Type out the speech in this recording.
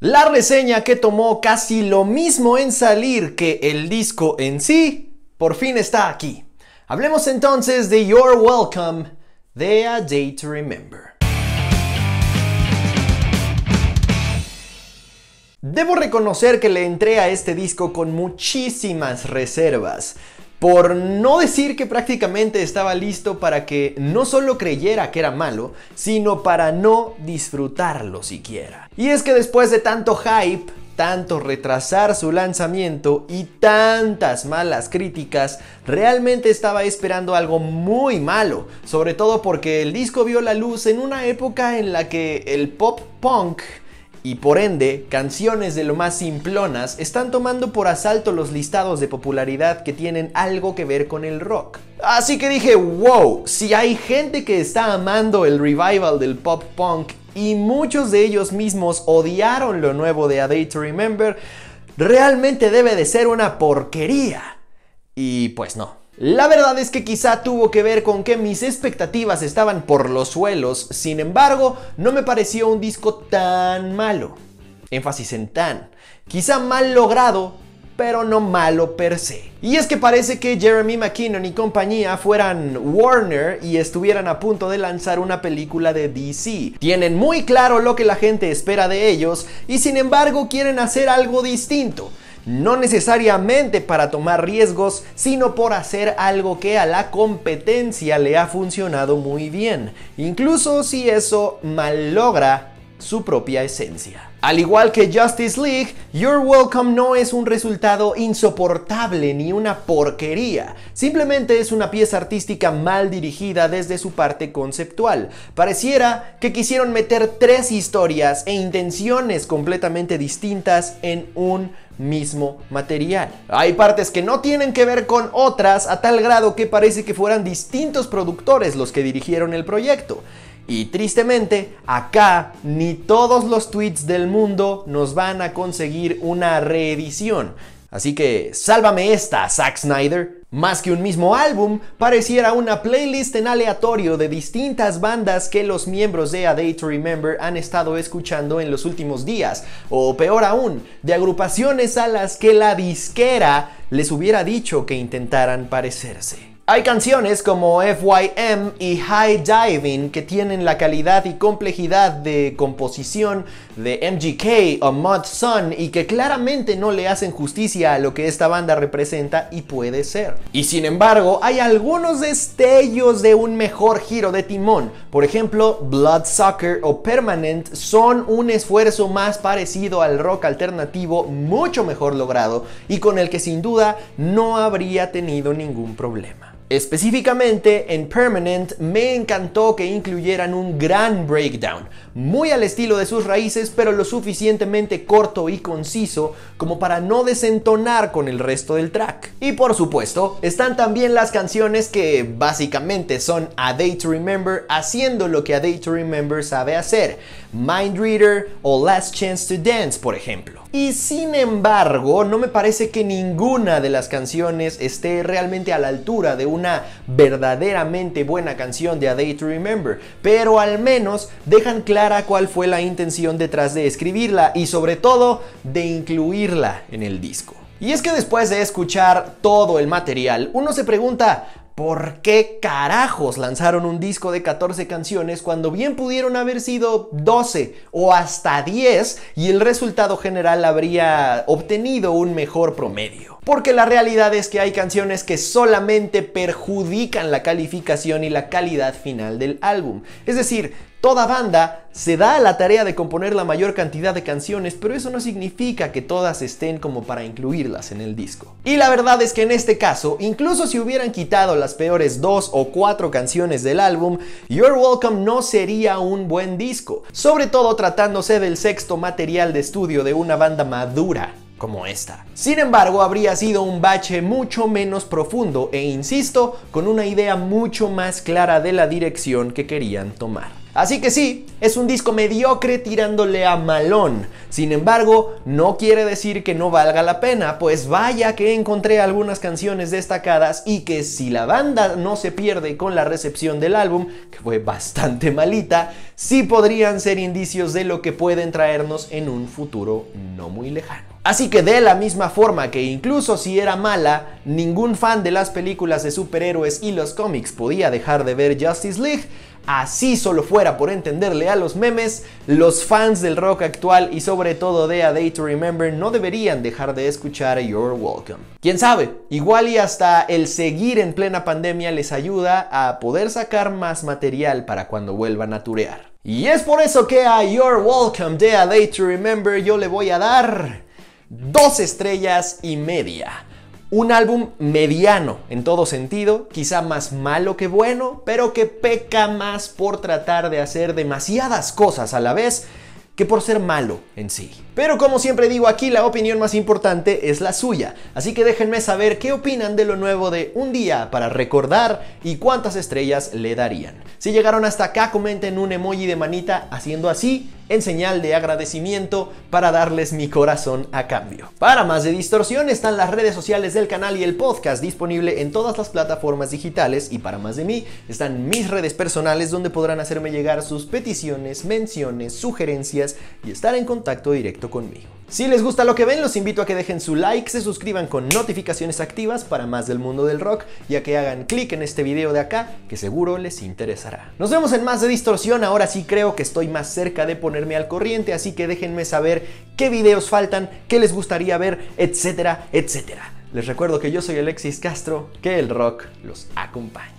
La reseña que tomó casi lo mismo en salir que el disco en sí, por fin está aquí. Hablemos entonces de You're Welcome, de A Day to Remember. Debo reconocer que le entré a este disco con muchísimas reservas. Por no decir que prácticamente estaba listo para que no solo creyera que era malo, sino para no disfrutarlo siquiera. Y es que después de tanto hype, tanto retrasar su lanzamiento y tantas malas críticas, realmente estaba esperando algo muy malo, sobre todo porque el disco vio la luz en una época en la que el pop punk y por ende, canciones de lo más simplonas están tomando por asalto los listados de popularidad que tienen algo que ver con el rock. Así que dije, wow, si hay gente que está amando el revival del pop punk y muchos de ellos mismos odiaron lo nuevo de A Day to Remember, realmente debe de ser una porquería. Y pues no. La verdad es que quizá tuvo que ver con que mis expectativas estaban por los suelos, sin embargo, no me pareció un disco tan malo. Énfasis en tan. Quizá mal logrado, pero no malo per se. Y es que parece que Jeremy McKinnon y compañía fueran Warner y estuvieran a punto de lanzar una película de DC. Tienen muy claro lo que la gente espera de ellos y sin embargo quieren hacer algo distinto no necesariamente para tomar riesgos, sino por hacer algo que a la competencia le ha funcionado muy bien, incluso si eso mallogra su propia esencia. Al igual que Justice League, Your Welcome no es un resultado insoportable ni una porquería, simplemente es una pieza artística mal dirigida desde su parte conceptual. Pareciera que quisieron meter tres historias e intenciones completamente distintas en un mismo material. Hay partes que no tienen que ver con otras a tal grado que parece que fueran distintos productores los que dirigieron el proyecto. Y tristemente, acá ni todos los tweets del mundo nos van a conseguir una reedición. Así que sálvame esta, Zack Snyder. Más que un mismo álbum, pareciera una playlist en aleatorio de distintas bandas que los miembros de A Day to Remember han estado escuchando en los últimos días, o peor aún, de agrupaciones a las que la disquera les hubiera dicho que intentaran parecerse. Hay canciones como FYM y High Diving que tienen la calidad y complejidad de composición de MGK o Mod Sun y que claramente no le hacen justicia a lo que esta banda representa y puede ser. Y sin embargo, hay algunos destellos de un mejor giro de timón. Por ejemplo, Bloodsucker o Permanent son un esfuerzo más parecido al rock alternativo, mucho mejor logrado y con el que sin duda no habría tenido ningún problema. Específicamente en Permanent me encantó que incluyeran un gran breakdown, muy al estilo de sus raíces pero lo suficientemente corto y conciso como para no desentonar con el resto del track. Y por supuesto, están también las canciones que básicamente son A Day to Remember haciendo lo que A Day to Remember sabe hacer, Mind Reader o Last Chance to Dance por ejemplo. Y sin embargo, no me parece que ninguna de las canciones esté realmente a la altura de una verdaderamente buena canción de A Day to Remember, pero al menos dejan clara cuál fue la intención detrás de escribirla y sobre todo de incluirla en el disco. Y es que después de escuchar todo el material, uno se pregunta, ¿Por qué carajos lanzaron un disco de 14 canciones cuando bien pudieron haber sido 12 o hasta 10 y el resultado general habría obtenido un mejor promedio? Porque la realidad es que hay canciones que solamente perjudican la calificación y la calidad final del álbum. Es decir, Toda banda se da a la tarea de componer la mayor cantidad de canciones, pero eso no significa que todas estén como para incluirlas en el disco. Y la verdad es que en este caso, incluso si hubieran quitado las peores dos o cuatro canciones del álbum, You're Welcome no sería un buen disco, sobre todo tratándose del sexto material de estudio de una banda madura como esta. Sin embargo, habría sido un bache mucho menos profundo e insisto, con una idea mucho más clara de la dirección que querían tomar. Así que sí, es un disco mediocre tirándole a malón. Sin embargo, no quiere decir que no valga la pena, pues vaya que encontré algunas canciones destacadas y que si la banda no se pierde con la recepción del álbum, que fue bastante malita, sí podrían ser indicios de lo que pueden traernos en un futuro no muy lejano. Así que de la misma forma que incluso si era mala, ningún fan de las películas de superhéroes y los cómics podía dejar de ver Justice League, así solo fuera por entenderle a los memes, los fans del rock actual y sobre todo de A Day to Remember no deberían dejar de escuchar You're Welcome. Quién sabe, igual y hasta el seguir en plena pandemia les ayuda a poder sacar más material para cuando vuelvan a turear. Y es por eso que a You're Welcome de A Day to Remember yo le voy a dar dos estrellas y media. Un álbum mediano en todo sentido, quizá más malo que bueno, pero que peca más por tratar de hacer demasiadas cosas a la vez que por ser malo en sí. Pero como siempre digo aquí, la opinión más importante es la suya, así que déjenme saber qué opinan de lo nuevo de Un día para recordar y cuántas estrellas le darían. Si llegaron hasta acá, comenten un emoji de manita haciendo así en señal de agradecimiento para darles mi corazón a cambio. Para más de distorsión están las redes sociales del canal y el podcast disponible en todas las plataformas digitales y para más de mí están mis redes personales donde podrán hacerme llegar sus peticiones, menciones, sugerencias y estar en contacto directo conmigo. Si les gusta lo que ven, los invito a que dejen su like, se suscriban con notificaciones activas para más del mundo del rock y a que hagan clic en este video de acá que seguro les interesará. Nos vemos en más de distorsión, ahora sí creo que estoy más cerca de ponerme al corriente, así que déjenme saber qué videos faltan, qué les gustaría ver, etcétera, etcétera. Les recuerdo que yo soy Alexis Castro, que el rock los acompañe.